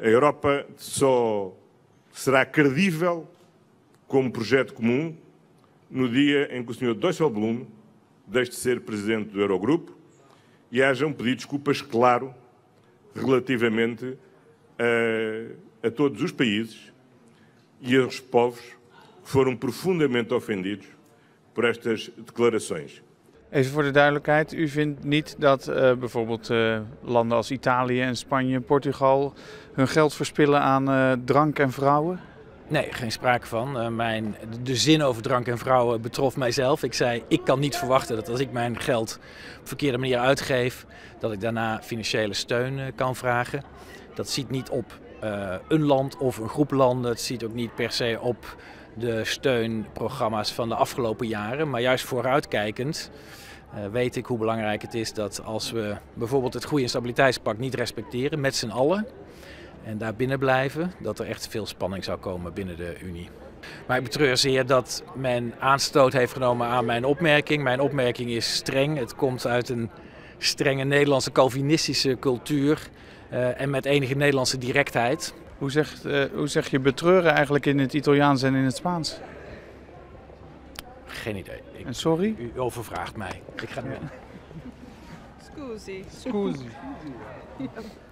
A Europa só será credível como projeto comum no dia em que o Sr. Dijsselbloem deixe de ser presidente do Eurogrupo e haja um pedido de desculpas claro relativamente a, a todos os países e aos povos que foram profundamente ofendidos por estas declarações. Even voor de duidelijkheid, u vindt niet dat uh, bijvoorbeeld uh, landen als Italië en Spanje en Portugal hun geld verspillen aan uh, drank en vrouwen? Nee, geen sprake van. mijn, de zin over drank en vrouwen betrof mijzelf. Ik zei, ik kan niet verwachten dat als ik mijn geld op verkeerde manier uitgeef, dat ik daarna financiële steun kan vragen. Dat ziet niet op een land of een groep landen. Het ziet ook niet per se op de steunprogramma's van de afgelopen jaren. Maar juist vooruitkijkend uh, weet ik hoe belangrijk het is dat als we bijvoorbeeld het Groei- en Stabiliteitspact niet respecteren met z'n allen en daar binnen blijven, dat er echt veel spanning zou komen binnen de Unie. Maar ik betreur zeer dat men aanstoot heeft genomen aan mijn opmerking. Mijn opmerking is streng. Het komt uit een strenge Nederlandse Calvinistische cultuur uh, en met enige Nederlandse directheid. Hoe zeg, uh, hoe zeg je betreuren eigenlijk in het Italiaans en in het Spaans? Geen idee. Ik, en sorry? U overvraagt mij. Ik ga nu. Scusi. Scusi.